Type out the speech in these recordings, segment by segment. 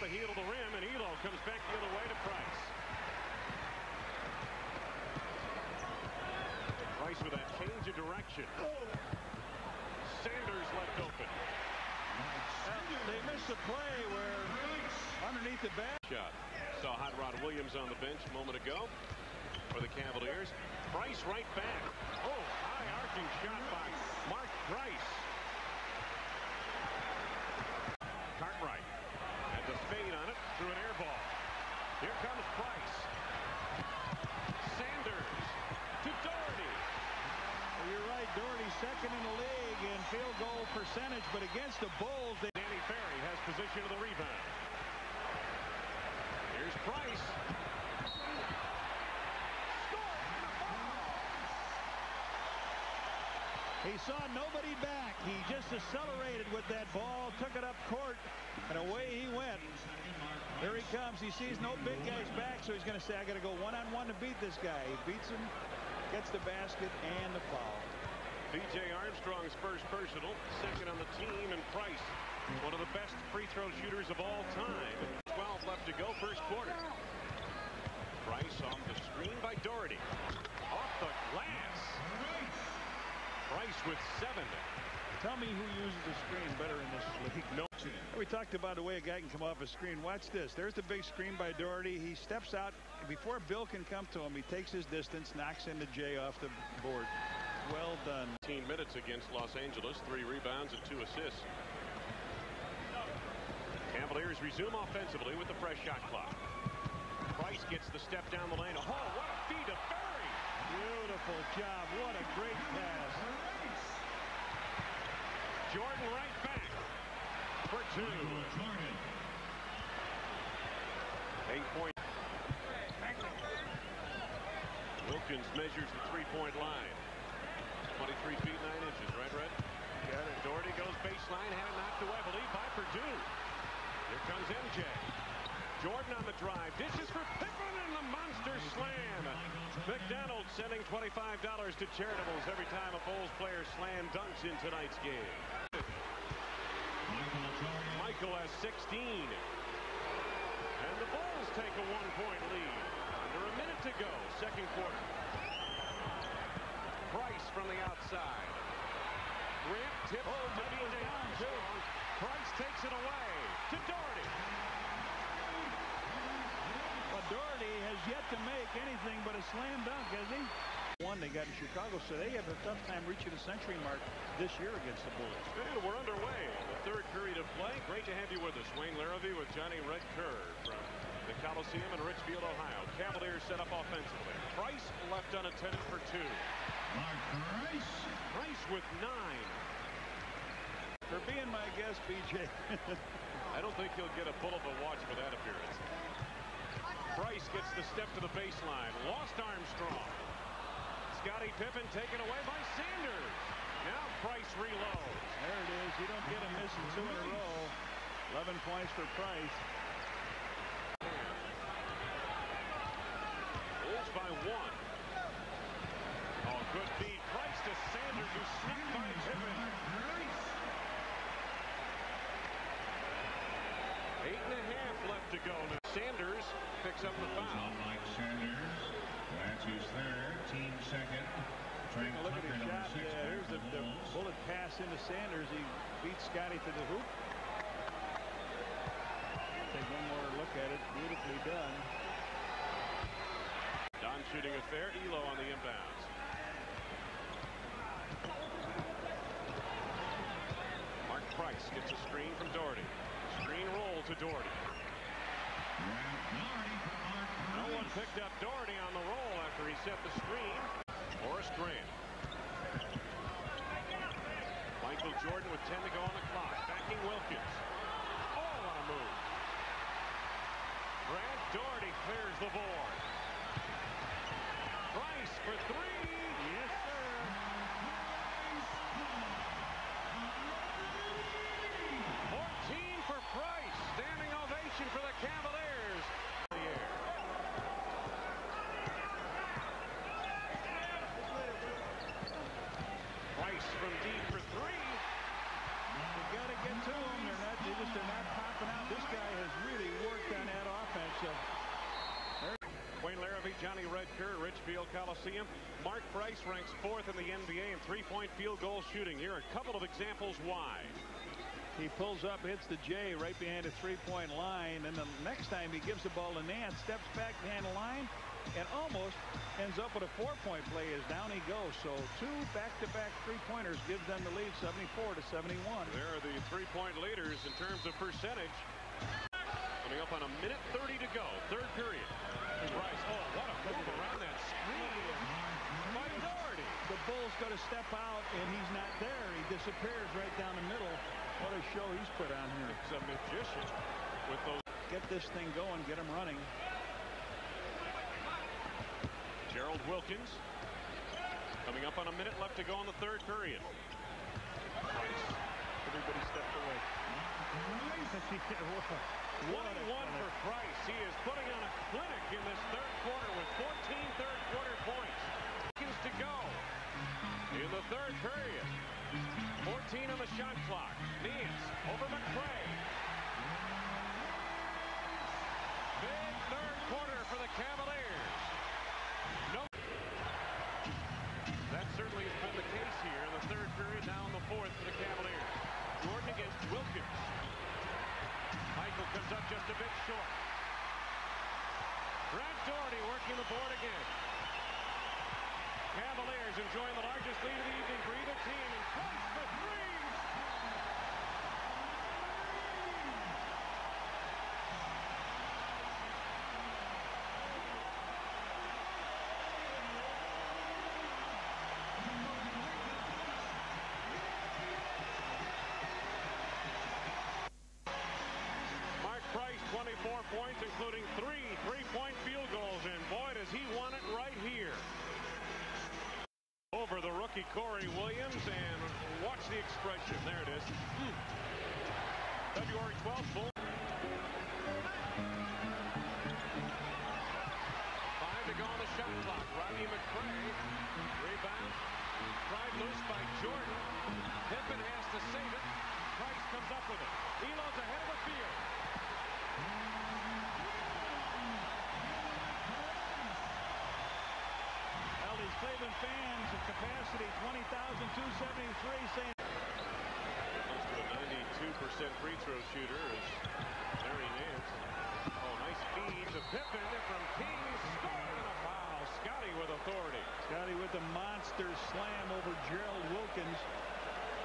the heel to the rim, and Ehlo comes back the other way to Price. Price with that change of direction. Sanders left open. They missed a play where underneath the back. Shot. Saw Hot Rod Williams on the bench a moment ago for the Cavaliers. Price right back. Oh, high arcing shot by Mark Price. Cartwright had the fade on it through an air ball. Here comes Price. Sanders to Daugherty. Well, you're right, Daugherty second in the league in field goal but against the Bulls, they Danny Ferry has position of the rebound. Here's Price. He saw nobody back. He just accelerated with that ball, took it up court, and away he went. There he comes. He sees no big guys back, so he's going to say, I got to go one-on-one -on -one to beat this guy. He beats him, gets the basket and the foul. B.J. Armstrong's first personal, second on the team, and Price, one of the best free throw shooters of all time. 12 left to go, first quarter. Price off the screen by Daugherty. Off the glass. Price with seven. Tell me who uses the screen better in this league. No. We talked about the way a guy can come off a screen. Watch this. There's the big screen by Daugherty. He steps out. Before Bill can come to him, he takes his distance, knocks into Jay off the board. Well done. 15 minutes against Los Angeles. Three rebounds and two assists. Cavaliers resume offensively with the fresh shot clock. Price gets the step down the lane. Oh, what a feed to Ferry. Beautiful job. What a great pass. Jordan right back for two. Eight point. Wilkins measures the three-point line. 23 feet 9 inches, right, Red? Got it. Daugherty goes baseline, had it knocked away, believe by Perdue. Here comes MJ. Jordan on the drive. Dishes for Pippen and the monster slam. McDonald sending $25 to charitables every time a Bulls player slam dunks in tonight's game. Michael has 16. And the Bulls take a one-point lead. Under a minute to go, second quarter. Price from the outside. Grant tip. Oh, Michael's W.J. down, too. Price takes it away to Daugherty. But Daugherty has yet to make anything but a slam dunk, has he? One they got in Chicago, so they have a tough time reaching the century mark this year against the Bulls. And we're underway. The third period of play. Great to have you with us. Wayne Larrivee with Johnny Red Kerr from the Coliseum in Richfield, Ohio. Cavaliers set up offensively. Price left unattended for two. Mark Price. Price with nine. For being my guest, BJ. I don't think he'll get a bull of a watch for that appearance. Price gets the step to the baseline. Lost Armstrong. Scotty Pippen taken away by Sanders. Now Price reloads. there it is. You don't get him missing two in a row. 11 points for Price. Bulls by one. Oh, good feed. Price to Sanders, who snuck by Pippen. Eight and a half left to go now. Sanders picks up. Mike Sanders. That's his third. Team second. Frank Look at Tucker, his shot. six, Yeah, here's the, the the bullet pass into Sanders. He beats Scotty to the hoop. Take one more look at it. Beautifully done. Don shooting a fair. Ehlo on the inbounds. Mark Price gets a screen from Daugherty. Screen roll to Daugherty. Grant Daugherty for Mark No one Price. Picked up Daugherty on the roll after he set the screen. Horace Grant. Michael Jordan with 10 to go on the clock. Backing Wilkins. Oh, what a move. Grant Daugherty clears the board. Price for three. Yes, sir. 14 for Price. Standing ovation for the Cavaliers. The air. Price from deep for three. You got to get to them. They're not. They just are not popping out. This guy has really Red Kerr, Richfield Coliseum. Mark Price ranks fourth in the NBA in three-point field goal shooting. Here are a couple of examples why. He pulls up, hits the J right behind the three-point line, and the next time he gives the ball to Nance, steps back behind the line, and almost ends up with a four-point play as down he goes. So two back-to-back three-pointers gives them the lead 74 to 71. There are the three-point leaders in terms of percentage. Coming up on a minute 30 to go, third period. Oh, what a move around that screen by Daugherty. The Bulls got to step out, and he's not there. He disappears right down the middle. What a show he's put on here. He's a magician with those. Get this thing going, get him running. Gerald Wilkins coming up on a minute left to go in the third period. Everybody stepped away. 21 for Price. He is putting on a clinic in this third quarter with 14 third quarter points. Seconds to go in the third period. 14 on the shot clock. Nance over McCray. Big third quarter for the Cavaliers. No. That certainly has been the case here in the third period, now in the fourth for the Cavaliers. Jordan against Wilkins. Michael comes up just a bit short. Brad Daugherty working the board again. Cavaliers enjoying the largest lead of the evening for either team. And Price for three. Mark Price, 24 points, including three three-point field goals. And boy, does he want it right here. Over the rookie Corey Williams, and watch the expression. There it is. Hmm. February 12th, Bull. Five to go on the shot clock. Rodney McCray. Rebound. Tried loose by Jordan. Pippen has to save it. Price comes up with it. Ehlo's ahead of the field. Well, these Cleveland fans of capacity 20,273 saying Close to a 92% free throw shooter is Larry Nance. Oh, nice feed to Pippen from King. Scored and a foul. Scotty with authority. Scotty with the monster slam over Gerald Wilkins.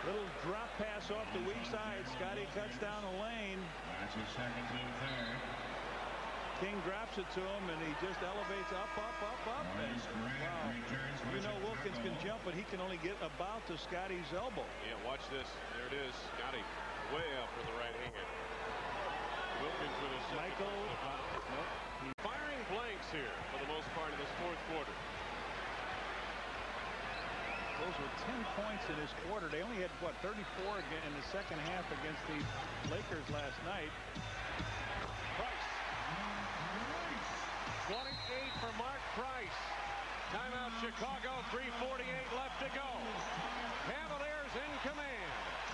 Little drop pass off the weak side. Scotty cuts down the lane. That's his second team third. King drops it to him, and he just elevates up, up, up, up. And, wow. You know Wilkins can jump, but he can only get about to Scotty's elbow. Yeah, watch this. There it is. Scotty way up with the right hand. Wilkins with his second Michael. Nope. Firing blanks here for the most part in this fourth quarter. Those were 10 points in this quarter. They only had, what, 34 again in the second half against the Lakers last night. Price. 28 for Mark Price. Timeout Chicago, 348 left to go. Cavaliers in command.